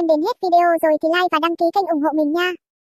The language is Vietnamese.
xem đến hết video rồi thì like và đăng ký kênh ủng hộ mình nha.